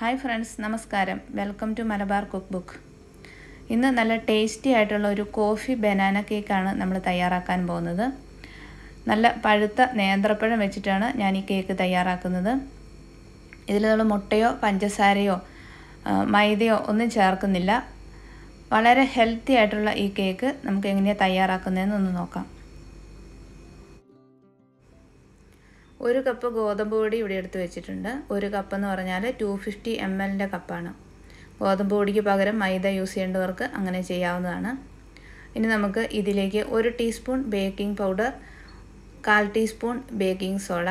Hi friends നമസ്കാരം. Welcome to Malabar cook book ഇന്ന് നല്ല ടേസ്റ്റി ആയിട്ടുള്ള ഒരു കോഫി ബനാന കേക്കാണ് നമ്മൾ തയ്യാറാക്കാൻ പോകുന്നത്. നല്ല പഴുത്ത നേന്ത്രപ്പഴം വെച്ചിട്ടാണ് ഞാൻ ഈ കേക്ക് തയ്യാറാക്കുന്നത്. ഇതിൽ നമ്മൾ മുട്ടയോ പഞ്ചസാരയോ മൈദയോ ഒന്നും ചേർക്കുന്നില്ല. വളരെ ഹെൽത്തി ആയിട്ടുള്ള ഈ കേക്ക് നമുക്ക് എങ്ങനെയാണ് തയ്യാറാക്കുന്നതെന്ന് ഒന്ന് നോക്കാം. ഒരു കപ്പ് ഗോതമ്പ് പൊടി ഇവിടെ എടുത്ത് വെച്ചിട്ടുണ്ട്. ഒരു കപ്പ് എന്ന് പറഞ്ഞാൽ ടു ഫിഫ്റ്റി എം എല്ലിന്റെ കപ്പാണ് ഗോതമ്പ് പൊടിക്ക് പകരം മൈദ യൂസ് ചെയ്യേണ്ടവർക്ക് അങ്ങനെ ചെയ്യാവുന്നതാണ്. ഇനി നമുക്ക് ഇതിലേക്ക് ഒരു ടീസ്പൂൺ ബേക്കിംഗ് പൗഡർ കാൽ ടീസ്പൂൺ ബേക്കിംഗ് സോഡ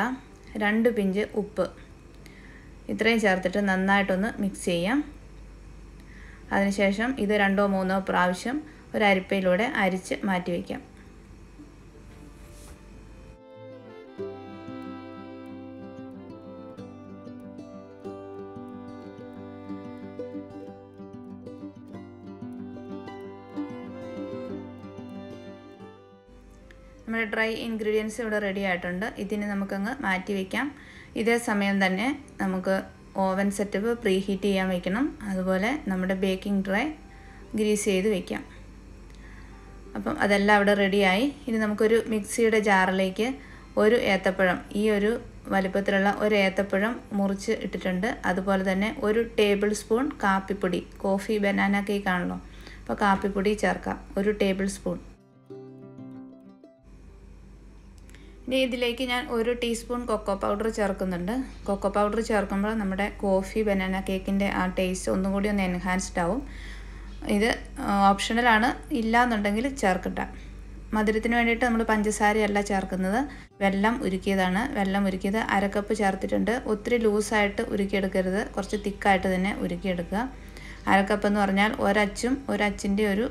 രണ്ട് പിഞ്ച് ഉപ്പ്. ഇത്രയും ചേർത്തിട്ട് നന്നായിട്ടൊന്ന് മിക്സ് ചെയ്യാം. അതിനുശേഷം ഇത് രണ്ടോ മൂന്നോ പ്രാവശ്യം ഒരു അരിപ്പയിലൂടെ അരിച്ച് മാറ്റി വയ്ക്കാം നമ്മുടെ ഡ്രൈ ഇൻഗ്രീഡിയൻസ് ഇവിടെ റെഡി ആയിട്ടുണ്ട്. ഇതിന് നമുക്കങ്ങ് മാറ്റി വയ്ക്കാം ഇതേ സമയം തന്നെ നമുക്ക് ഓവൻ സെറ്റപ്പ് പ്രീ ഹീറ്റ് ചെയ്യാൻ വയ്ക്കണം അതുപോലെ നമ്മുടെ ബേക്കിംഗ് ഡ്രൈ ഗ്രീസ് ചെയ്ത് വയ്ക്കാം അപ്പം അതെല്ലാം അവിടെ റെഡിയായി ഇനി നമുക്കൊരു മിക്സിയുടെ ജാറിലേക്ക് ഒരു ഏത്തപ്പഴം ഈ ഒരു വലിപ്പത്തിലുള്ള ഒരു ഏത്തപ്പഴം മുറിച്ച് ഇട്ടിട്ടുണ്ട്. അതുപോലെ തന്നെ ഒരു ടേബിൾ സ്പൂൺ കാപ്പിപ്പൊടി. കോഫി ബനാന കേക്ക് ആണല്ലോ. അപ്പോൾ കാപ്പിപ്പൊടി ചേർക്കാം. ഒരു ടേബിൾ സ്പൂൺ. ഇനി ഇതിലേക്ക് ഞാൻ ഒരു ടീസ്പൂൺ കൊക്കോ പൗഡർ ചേർക്കുന്നുണ്ട്. കൊക്കോ പൗഡർ ചേർക്കുമ്പോൾ നമ്മുടെ കോഫി ബനാന കേക്കിന്റെ ആ ടേസ്റ്റ് ഒന്നും കൂടി ഒന്ന് എൻഹാൻസ്ഡ് ആവും. ഇത് ഓപ്ഷണലാണ്. ഇല്ല എന്നുണ്ടെങ്കിൽ ചേർക്കട്ട മധുരത്തിന് വേണ്ടിയിട്ട് നമ്മൾ പഞ്ചസാരയല്ല ചേർക്കുന്നത്. വെള്ളം ഉരുക്കിയതാണ്. വെള്ളം ഉരുക്കിയത് അരക്കപ്പ് ചേർത്തിട്ടുണ്ട്. ഒത്തിരി ലൂസായിട്ട് ഉരുക്കിയെടുക്കരുത്. കുറച്ച് തിക്കായിട്ട് തന്നെ ഉരുക്കിയെടുക്കുക. അരക്കപ്പ് എന്ന് പറഞ്ഞാൽ ഒരച്ചും ഒരച്ചിന്റെ ഒരു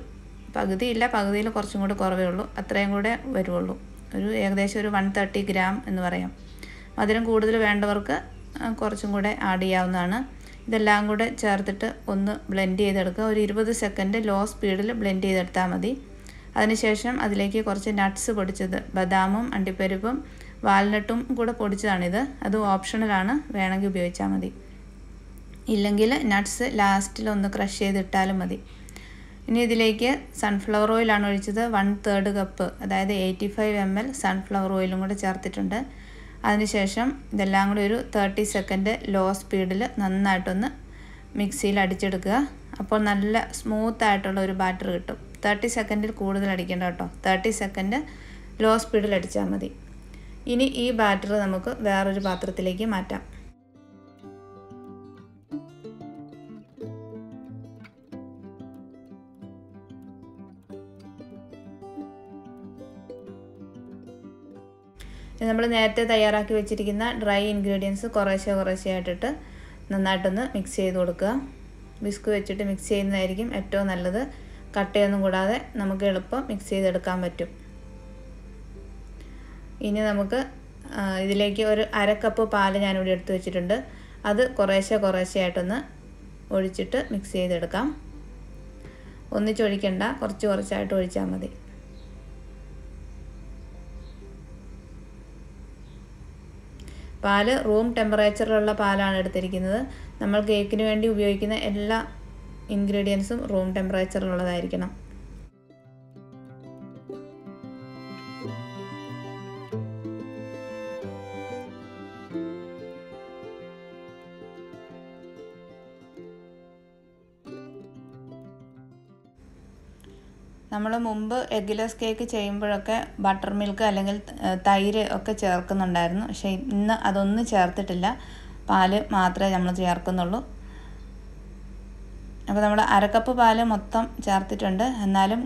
പകുതിയില്ല. പകുതിയിൽ കുറച്ചും കൂടി കുറവേ ഉള്ളൂ. അത്രയും കൂടെ വരുള്ളൂ ഒരു ഏകദേശം ഒരു വൺ തേർട്ടി ഗ്രാം എന്ന് പറയാം. മധുരം കൂടുതൽ വേണ്ടവർക്ക് കുറച്ചും കൂടെ ആഡ് ചെയ്യാവുന്നതാണ്. ഇതെല്ലാം കൂടെ ചേർത്തിട്ട് ഒന്ന് ബ്ലെൻഡ് ചെയ്തെടുക്കുക. ഒരു ഇരുപത് സെക്കൻഡ് ലോ സ്പീഡിൽ ബ്ലെൻഡ് ചെയ്തെടുത്താൽ മതി. അതിനുശേഷം അതിലേക്ക് കുറച്ച് നട്ട്സ് പൊടിച്ചത്. ബദാമും അണ്ടിപ്പരിപ്പും വാൽനട്ടും കൂടെ പൊടിച്ചതാണിത്. അത് ഓപ്ഷണലാണ് വേണമെങ്കിൽ ഉപയോഗിച്ചാൽ മതി. ഇല്ലെങ്കിൽ നട്ട്സ് ലാസ്റ്റിൽ ഒന്ന് ക്രഷ് ചെയ്തിട്ടാലും മതി. ഇനി ഇതിലേക്ക് സൺഫ്ലവർ ഓയിലാണ് ഒഴിച്ചത്. വൺ തേർഡ് കപ്പ് അതായത് eighty five M L sunflower ഓയിലും കൂടെ ചേർത്തിട്ടുണ്ട്. അതിനുശേഷം ഇതെല്ലാം കൂടി ഒരു തേർട്ടി സെക്കൻഡ് ലോ സ്പീഡിൽ നന്നായിട്ടൊന്ന് മിക്സിയിൽ അടിച്ചെടുക്കുക. അപ്പോൾ നല്ല സ്മൂത്ത് ആയിട്ടുള്ള ഒരു ബാറ്റർ കിട്ടും. തേർട്ടി സെക്കൻഡിൽ കൂടുതൽ അടിക്കേണ്ട കേട്ടോ. തേർട്ടി സെക്കൻഡ് ലോ സ്പീഡിൽ അടിച്ചാൽ മതി. ഇനി ഈ ബാറ്റർ നമുക്ക് വേറൊരു പാത്രത്തിലേക്ക് മാറ്റാം. നമ്മൾ നേരത്തെ തയ്യാറാക്കി വെച്ചിരിക്കുന്ന ഡ്രൈ ഇൻഗ്രീഡിയൻസ് കുറേശ്ശെ കുറേശ്ശെ ആയിട്ടിട്ട് നന്നായിട്ടൊന്ന് മിക്സ് ചെയ്ത് കൊടുക്കുക. ബിസ്ക് വെച്ചിട്ട് മിക്സ് ചെയ്യുന്നതായിരിക്കും ഏറ്റവും നല്ലത്. കട്ടയൊന്നും കൂടാതെ നമുക്ക് എളുപ്പം മിക്സ് ചെയ്തെടുക്കാൻ പറ്റും. ഇനി നമുക്ക് ഇതിലേക്ക് ഒരു അര കപ്പ് പാൽ ഞാനിവിടെ എടുത്ത് വെച്ചിട്ടുണ്ട്. അത് കുറേശ്ശെ കുറേശ്ശെ ആയിട്ടൊന്ന് ഒഴിച്ചിട്ട് മിക്സ് ചെയ്തെടുക്കാം. ഒന്നിച്ചൊഴിക്കണ്ട കുറച്ച് കുറച്ചായിട്ട് ഒഴിച്ചാൽ മതി. പാൽ റൂം ടെമ്പറേച്ചറിലുള്ള പാലാണ് എടുത്തിരിക്കുന്നത്. നമ്മൾ കേക്കിന് വേണ്ടി ഉപയോഗിക്കുന്ന എല്ലാ ഇൻഗ്രീഡിയൻസും റൂം ടെമ്പറേച്ചറിലുള്ളതായിരിക്കണം. നമ്മൾ മുമ്പ് എഗ്ലെസ് കേക്ക് ചെയ്യുമ്പോഴൊക്കെ ബട്ടർ മിൽക്ക് അല്ലെങ്കിൽ തൈര് ഒക്കെ ചേർക്കുന്നുണ്ടായിരുന്നു. പക്ഷേ ഇന്ന് അതൊന്നും ചേർത്തിട്ടില്ല. പാൽ മാത്രമേ നമ്മൾ ചേർക്കുന്നുള്ളൂ. അപ്പോൾ നമ്മൾ അരക്കപ്പ് പാൽ മൊത്തം ചേർത്തിട്ടുണ്ട്. എന്നാലും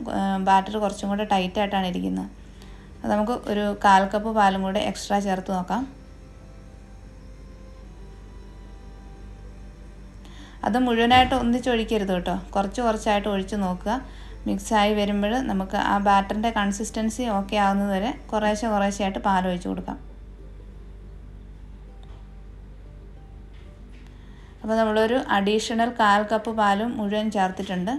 ബാറ്റർ കുറച്ചും കൂടെ ടൈറ്റായിട്ടാണ് ഇരിക്കുന്നത്. അപ്പോൾ നമുക്ക് ഒരു കാൽ കപ്പ് പാലും കൂടെ എക്സ്ട്രാ ചേർത്ത് നോക്കാം. അത് മുഴുവനായിട്ട് ഒന്നിച്ചൊഴിക്കരുത് കേട്ടോ. കുറച്ച് കുറച്ചായിട്ട് ഒഴിച്ച് നോക്കുക. മിക്സായി വരുമ്പോൾ നമുക്ക് ആ ബാറ്ററിന്റെ കൺസിസ്റ്റൻസി ഓക്കെ ആകുന്നത് വരെ കുറേശ്ശെ കുറേശ്ശെയായിട്ട് പാൽ ഒഴിച്ച് കൊടുക്കാം. അപ്പോൾ നമ്മളൊരു അഡീഷണൽ കാൽ കപ്പ് പാലും മുഴുവൻ ചേർത്തിട്ടുണ്ട്.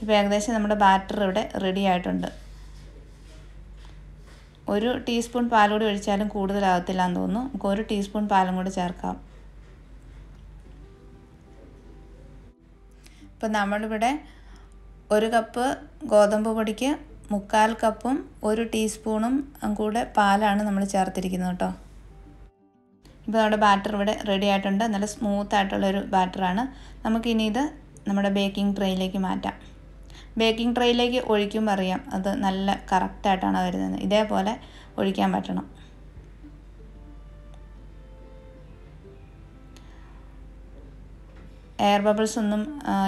ഇപ്പോൾ ഏകദേശം നമ്മുടെ ബാറ്റർ ഇവിടെ റെഡി ആയിട്ടുണ്ട്. ഒരു ടീസ്പൂൺ പാൽ കൂടി ഒഴിച്ചാലും കൂടുതലാകത്തില്ല എന്ന് തോന്നുന്നു. നമുക്ക് ഒരു ടീസ്പൂൺ പാലും കൂടി ചേർക്കാം. ഇപ്പം നമ്മളിവിടെ ഒരു കപ്പ് ഗോതമ്പ് പൊടിക്ക് മുക്കാൽ കപ്പും ഒരു ടീസ്പൂണും കൂടെ പാലാണ് നമ്മൾ ചേർത്തിരിക്കുന്നത് കേട്ടോ. ഇപ്പോൾ നമ്മുടെ ബാറ്റർ ഇവിടെ റെഡി ആയിട്ടുണ്ട്. നല്ല സ്മൂത്ത് ആയിട്ടുള്ളൊരു ബാറ്ററാണ് നമുക്കിനി ഇത് നമ്മുടെ ബേക്കിംഗ് ട്രേയിലേക്ക് മാറ്റാം. ബേക്കിംഗ് ട്രേയിലേക്ക് ഒഴിക്കുമ്പോൾ അറിയാം അത് നല്ല കറക്റ്റായിട്ടാണ് വരുന്നത്. ഇതേപോലെ ഒഴിക്കാൻ പറ്റണം. എയർ ബബിൾസ് ഒന്നും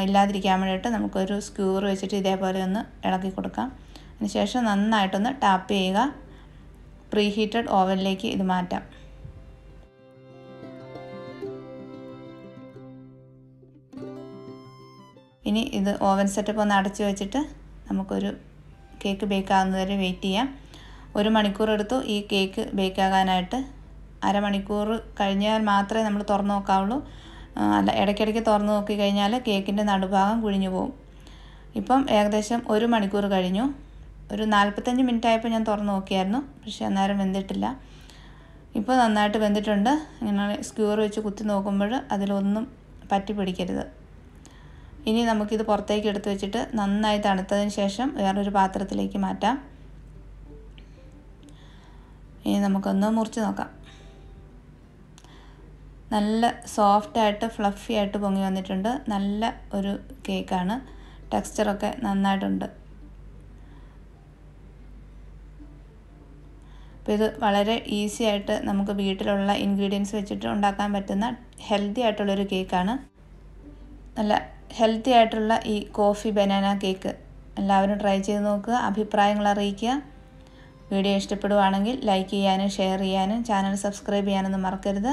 ഇല്ലാതിരിക്കാൻ വേണ്ടിയിട്ട് നമുക്കൊരു സ്ക്യൂർ വെച്ചിട്ട് ഇതേപോലെ ഒന്ന് ഇളക്കി കൊടുക്കാം. അതിനുശേഷം നന്നായിട്ടൊന്ന് ടാപ്പ് ചെയ്യുക. പ്രീ ഹീറ്റഡ് ഓവനിലേക്ക് ഇത് മാറ്റാം. ഇനി ഇത് ഓവൻ സെറ്റപ്പ് ഒന്ന് അടച്ചു വെച്ചിട്ട് നമുക്കൊരു കേക്ക് ബേക്ക് ആകുന്നതുവരെ വെയിറ്റ് ചെയ്യാം. ഒരു മണിക്കൂർ എടുത്തു ഈ കേക്ക് ബേക്ക് ആകാനായിട്ട്. അരമണിക്കൂർ കഴിഞ്ഞാൽ മാത്രമേ നമ്മൾ തുറന്നു നോക്കാവുള്ളൂ. അല്ല ഇടയ്ക്കിടയ്ക്ക് തുറന്ന് നോക്കി കഴിഞ്ഞാൽ കേക്കിന്റെ നടുഭാഗം കുഴിഞ്ഞു പോകും ഇപ്പം ഏകദേശം ഒരു മണിക്കൂർ കഴിഞ്ഞു. ഒരു നാൽപ്പത്തഞ്ച് മിനിറ്റ് ആയപ്പോൾ ഞാൻ തുറന്ന് നോക്കിയായിരുന്നു. പക്ഷേ അന്നേരം വെന്തിട്ടില്ല. ഇപ്പോൾ നന്നായിട്ട് വെന്തിട്ടുണ്ട്. ഇങ്ങനെ സ്ക്യൂർ വെച്ച് കുത്തി നോക്കുമ്പോൾ അതിലൊന്നും പറ്റി പിടിക്കരുത്. ഇനി നമുക്കിത് പുറത്തേക്ക് എടുത്ത് വെച്ചിട്ട് നന്നായി തണുത്തതിന് ശേഷം വേറൊരു പാത്രത്തിലേക്ക് മാറ്റാം. ഇനി നമുക്കൊന്ന് മുറിച്ച് നോക്കാം. നല്ല സോഫ്റ്റായിട്ട് ഫ്ലഫി ആയിട്ട് പൊങ്ങി വന്നിട്ടുണ്ട്. നല്ല ഒരു കേക്കാണ്. ടെക്സ്ചറൊക്കെ നന്നായിട്ടുണ്ട്. അപ്പോൾ ഇത് വളരെ ഈസി ആയിട്ട് നമുക്ക് വീട്ടിലുള്ള ഇൻഗ്രീഡിയൻസ് വെച്ചിട്ട് ഉണ്ടാക്കാൻ പറ്റുന്ന ഹെൽത്തി ആയിട്ടുള്ളൊരു കേക്കാണ്. നല്ല ഹെൽത്തി ആയിട്ടുള്ള ഈ കോഫി ബനാന കേക്ക് എല്ലാവരും ട്രൈ ചെയ്ത് നോക്കുക. അഭിപ്രായങ്ങൾ അറിയിക്കുക. വീഡിയോ ഇഷ്ടപ്പെടുവാണെങ്കിൽ ലൈക്ക് ചെയ്യാനും ഷെയർ ചെയ്യാനും ചാനൽ സബ്സ്ക്രൈബ് ചെയ്യാനൊന്നും മറക്കരുത്.